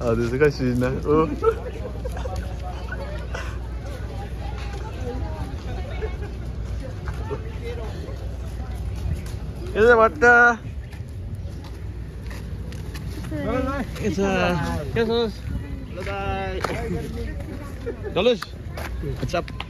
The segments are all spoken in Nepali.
हजुर चाहिँ कहाँ सिजना ओ यसो भट्ट Dollars? What's up?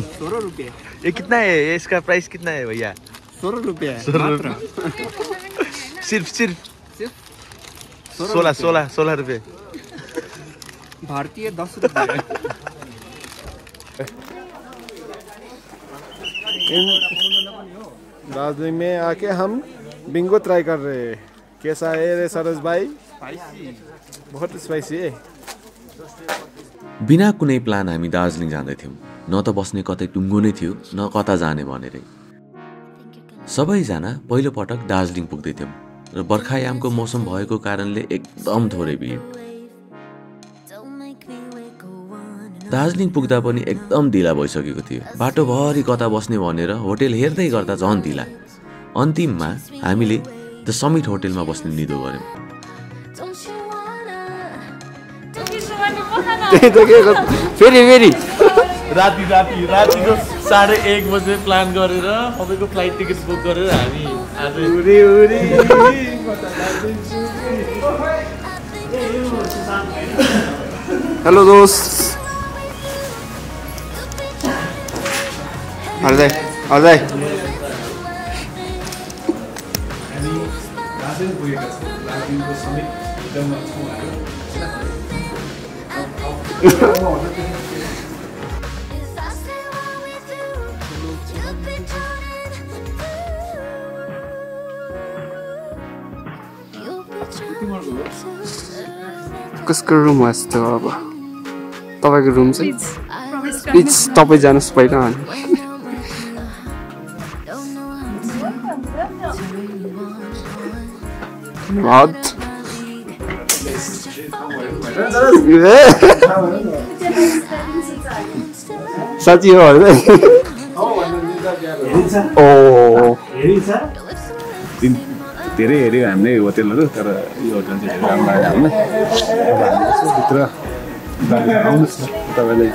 सोह्र रुपियाँ। ये कितना है? ये इसका प्राइस कितना है भैया? सोह्र रुपियाँ सोह्र मात्र। सिर्फ सिर्फ? सोलह रुपियाँ। सोलह सोलह रुपये। भारतीय दस रुपये दार्जिलिंग में आके हम बिंगो ट्राई कर रहे हैं। कैसा है रे सरस भाई? बहुत स्पाइसी है। बिना कुनै प्लान हामी दार्जिलिङ जाँदैथ्यौँ। न त बस्ने कतै टुङ्गो नै थियो न कता जाने भनेरै। सबैजना पहिलोपटक दार्जिलिङ पुग्दैथ्यौँ र बर्खायामको मौसम भएको कारणले एकदम थोरै भिड। दार्जिलिङ पुग्दा पनि एकदम ढिला भइसकेको थियो। बाटोभरि कता बस्ने भनेर होटेल हेर्दै गर्दा झन् ढिला। अन्तिममा हामीले द समिट होटेलमा बस्ने निदो गऱ्यौँ। फेरि फेरि। राति राति रातिको साढे एक बजे प्लान गरेर सबैको फ्लाइट टिकट बुक गरेर हामी आज उरी उरी। हेलो दोस्त। हर्दै हर्दै कसको रुम हो यस्तो अब। तपाईँको रुम चाहिँ प्लिज तपाईँ जानुहोस् पहिला अनि धन्यवाद साँच्ची हो ओ धेरै हेऱ्यो हामीले होटेलहरू तर यो होटल चाहिँ धेरै राम्रो लाग्यो हामीलाई अब हामी यसो भित्र आउनुहोस् न तपाईँलाई।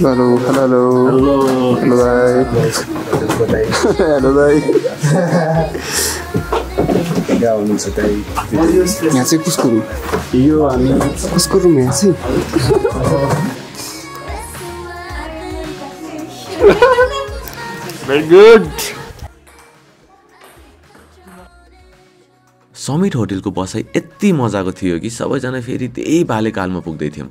Hello hello hello. भाइ। हेलो भाइ। हुनुहुन्छ त्यही यहाँ चाहिँ कसको रुम यो हामी कसको रुम यहाँ चाहिँ। भेरी गुड समिट होटेलको बसाइ यति मजाको थियो कि सबैजना फेरि त्यही बाल्यकालमा पुग्दै थियौँ।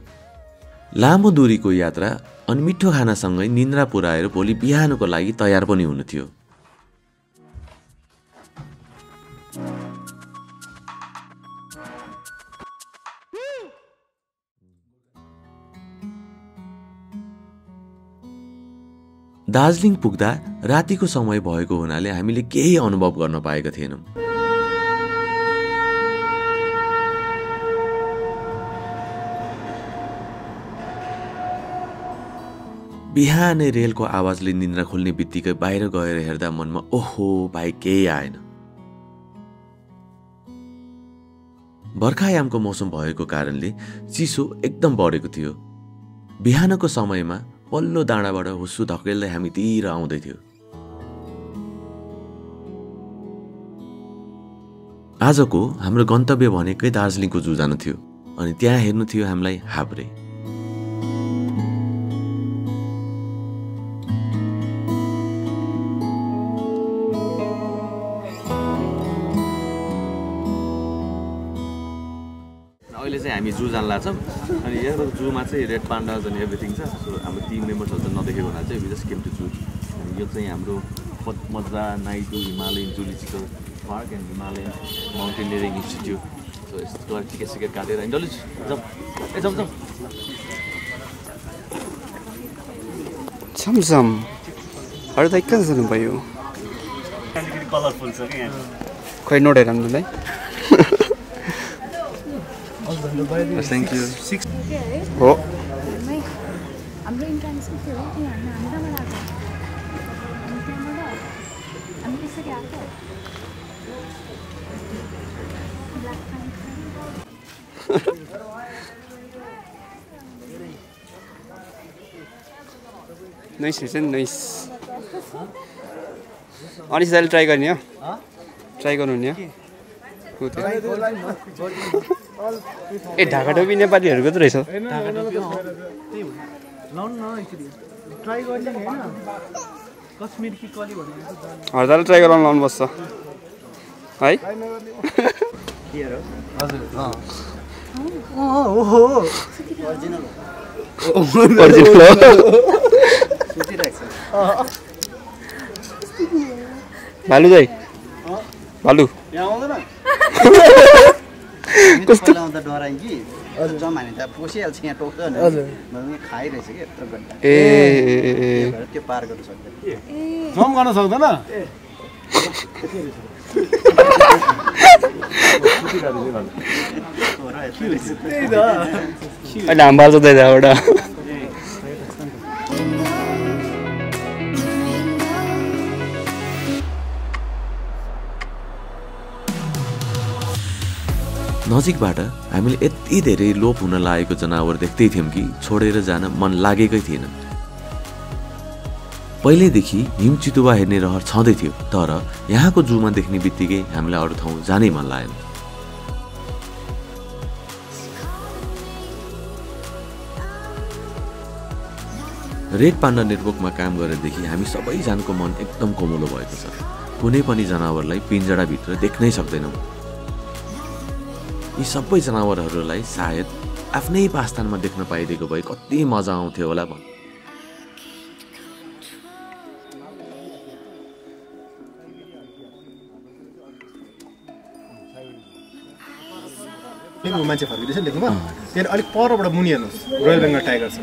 लामो दूरीको यात्रा अनि मिठो खानासँगै निन्द्रा पुऱ्याएर भोलि बिहानको लागि तयार पनि हुनु थियो। दार्जिलिङ पुग्दा रातिको समय भएको हुनाले हामीले केही अनुभव गर्न पाएका थिएनौँ। बिहानै रेलको आवाजले निन्द्रा खोल्ने बित्तिकै बाहिर गएर हेर्दा मनमा ओहो भाइ केही आएन। बर्खायामको मौसम भएको कारणले चिसो एकदम बढेको थियो। बिहानको समयमा पल्लो डाँडाबाट हुस्सु धकेल्दै हामी तिर आउँदै थियो। आजको हाम्रो गन्तव्य भनेकै दार्जिलिङको जू जानु थियो अनि त्यहाँ हेर्नु थियो हामीलाई हाब्रे। हामी जू जान लाग्छौँ अनि यहाँ जूमा चाहिँ रेड पान्डाज अनि एभ्रिथिङ छ। सो हाम्रो टिम मेम्बर्सहरू चाहिँ नदेखेको हुनाले चाहिँ विजस केम टु जू अनि यो चाहिँ हाम्रो मज- मजा नाइटु Himalayan zoological park and Himalayan mountaineering institute so यस्तो टिकट सिकेट काटेर अनि डल्लै जाउँ। ए जाउँ जाउँ। अरू त कहाँ जानुभयो? कलरफुल छ क्या खै नोट हेरौँ थ्याङ्क यू हो हाम्रो थियो हामी हामी कहाँबाट आएको अनि त्यहाँबाट हामी त्यसरी आएको ब्ल्याक प्यान्ट नाइस रहेछ नि नाइस अनि सिधाले ट्राई गर्ने हो ट्राई गर्नु। नि हो। ए ढाका टोपी नेपालीहरूको त रहेछ। ट्राई गर्ने हर्दाले ट्राई गराउनु लाउनु बस्छ है? भालु दाइ भालु। कस्तो? लाउँदा डराएँ कि? त पसिहाल्छ यहाँ टोक्छ भने। खाइरहेछ कि यत्रो गड्डा ए ए, ए, ए भएर त्यो पार गर्नु सक्दैन। जम गर्न सक्दैन? अहिले हामी एउटा नजिकबाट हामीले यति धेरै लोप हुन लागेको जनावर देख्दै थियौँ कि छोडेर जान मन लागेकै थिएन। पहिल्यैदेखि हिम चितुवा हेर्ने रहर छँदै थियो तर यहाँको जूमा देख्ने बित्तिकै हामीलाई अरू ठाउँ जानै मन लागेन। रेड पान्डा नेटवर्कमा काम गरेदेखि हामी सबैजनाको मन एकदम कोमलो भएको छ। कुनै पनि जनावरलाई पिन्जडाभित्र देख्नै सक्दैनौँ। यी सबै जनावरहरूलाई सायद आफ्नै पास्थानमा देख्न पाइदिएको भए कति मजा आउँथ्यो होला भन्। मान्छे फर्किँदैछ लेखुमा त्यहाँदेखि अलिक परबाट मुनि हेर्नुहोस् रोयल बेङ्गल टाइगर छ।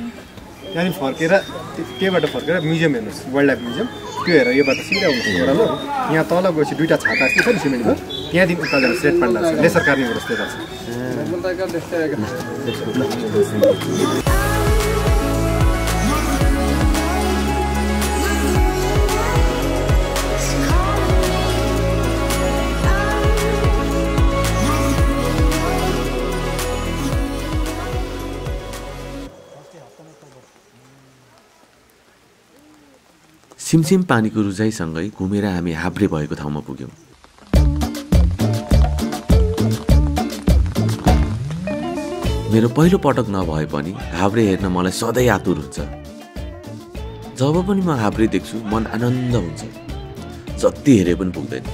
त्यहाँदेखि फर्केर त्यो- त्यहीबाट फर्केर म्युजियम हेर्नुहोस् वाइल्ड लाइफ म्युजियम त्यो हेरेर योबाट सिधा आउनुहोस् यहाँ तल गएपछि दुइटा छाता जस्तो छ नि सिमेन्टको? त्यहाँदेखि उता जानुहोस् रेड पान्डा छ लेसर कार्निभरस त्यता छ सिमसिम पानीको रुजाइसँगै घुमेर हामी हाब्रे भएको ठाउँमा पुग्यौँ। मेरो पहिलो पटक नभए पनि हाब्रे हेर्न मलाई सधैँ आतुर हुन्छ। जब पनि म हाब्रे देख्छु मन आनन्द हुन्छ। जति हेरे पनि पुग्दैन।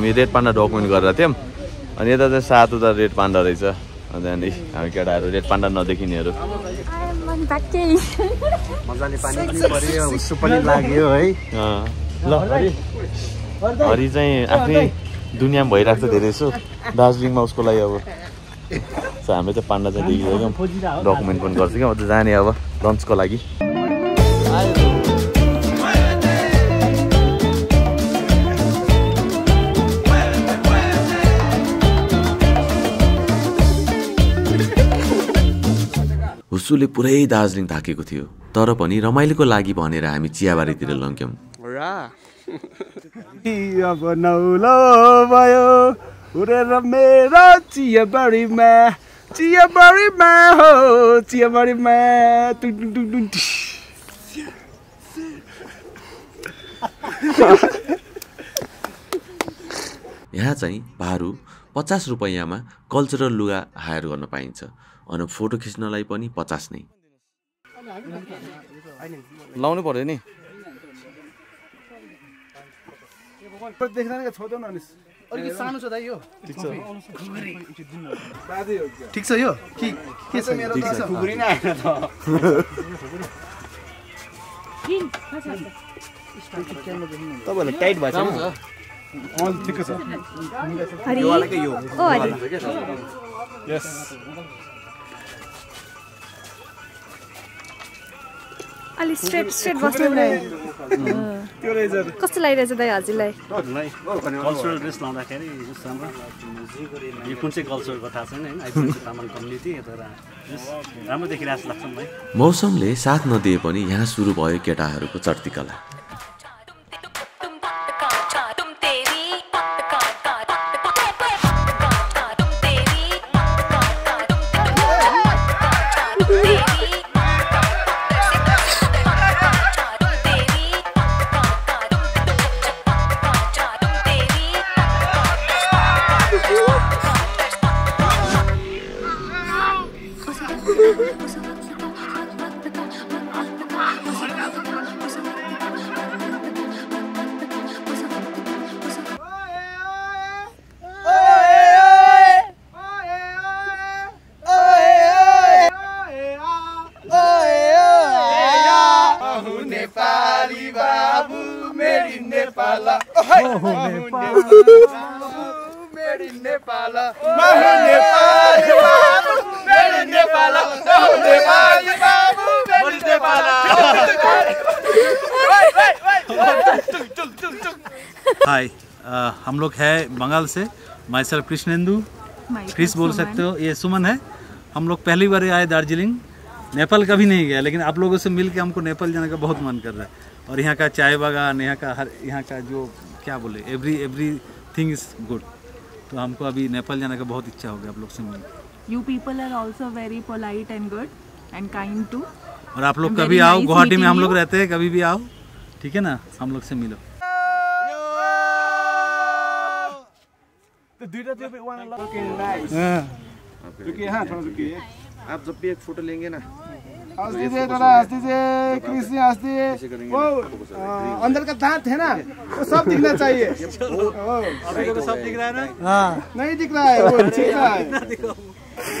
हामी रेड पान्डा डकुमेन्ट गरेर थियौँ। अनि यता चाहिँ सात उता रेड पान्डा रहेछ। अनि त्यहाँदेखि हामी केटाहरू रेड पान्डा नदेखिनेहरू। हरि चाहिँ आफ्नै दुनियाँमा भइरहेको छ धेरै यसो दार्जिलिङमा उसको लागि अब। सो हामीले चाहिँ पान्डा चाहिँ देखिसक्यौँ। डकुमेन्ट पनि गरिसक्यौँ अझ जाने अब लन्चको लागि। हुस्सुले पुरै दार्जिलिङ थाकेको थियो। तर पनि रमाइलोको लागि भनेर हामी चियाबारीतिर लङ्क्यौँ। यहाँ चाहिँ भारू पचास रुपियाँमा कल्चरल लुगा हायर गर्न पाइन्छ। अनि फोटो खिच्नलाई पनि पचास नै। लाउनु पर्यो नि। अलिकति सानो छ दाइ यो। ठिक छ। ठिक छ यो? कि के छ मेरो ठिक छ। तपाईँहरूलाई टाइट भएछ ठिकै छ। हरि ओ हरि यस अलि स्ट्रेट स्ट्रेट बस्नु कस्तो लागिरहेछ दाइ हजुरलाई कल्चरल ड्रेस लाउँदाखेरि यो कुन चाहिँ कल्चरको थाहा छैन होइन आइपुग्छ तामाङ कम्युनिटी राम्रो देखिरहेको जस्तो लाग्छ मलाई। मौसमले साथ नदिए पनि यहाँ सुरु भयो केटाहरूको चर्ती कला हाय हम लोग है बंगाल से। माई सेल्फ कृष्णेंदु क्रिस बोल सकते हो ये सुमन है। हम लोग पहली बार आए दार्जिलिंग। नेपाल कभी नहीं गया लेकिन आप लोगों से मिल के हमको नेपाल जाने का बहुत मन कर रहा है। और यहाँ का चाय बागान यहाँ का हर यहाँ का जो क्या बोले? Every everything is good तो हमको अभी नेपाल जाने का बहुत इच्छा हो गया आप लोग से मिलकर You people are also very polite and good and kind too. और आप लोग कभी आओ? गुवाहाटी में हम लोग रहते हैं कभी भी आओ। ठीक है ना? हम लोग से मिलो। रुकिए हाँ। थोड़ा रुकिए। आप जब भी एक फ़ोटो लेंगे ना हंस दीजिए थोड़ा हंस दीजिए क्रिस जी हंस दीजिए वो अंदर का दांत है ना वो सब दिखना चाहिए। ओ, सब दिख रहा है ना? हाँ। नहीं दिख रहा है वो ठीक है।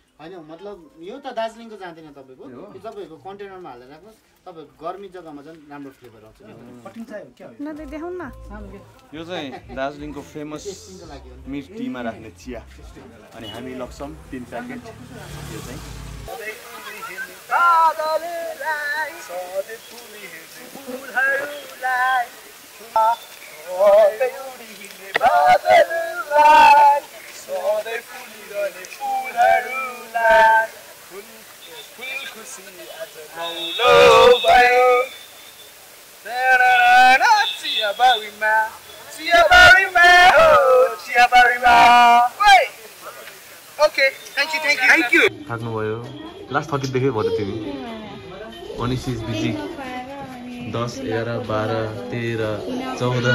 होइन मतलब यो त दार्जिलिङको जाँदैन तपाईँको। यो? तपाईँहरूको कन्टेनरमा हालेर राख्नुहोस्। तपाईँको गर्मी जग्गामा चाहिँ राम्रो फ्लेभर आउँछ यो? चाहिँ दार्जिलिङको फेमस मिट टीमा राख्ने चिया। अनि हामी लग्छौँ तिन प्याकेट। यो चाहिँ। थाक्नुभयो। लास्ट थर्टी देखे भयो तिमी। उन्नाइस इज बिजी दस एघार बाह्र तेह्र चौध।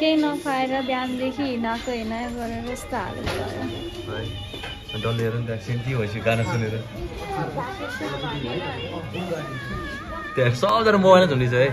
केही नखाएर बिहानदेखि हिँडाएको हिँडाइ गरेर यस्तो हालत भयो। है डल्लेर नि त्यहाँ सेन्ती भएपछि गाना सुनेर। त्यहाँ सबजना मोबाइल झुन्डिन्छ है।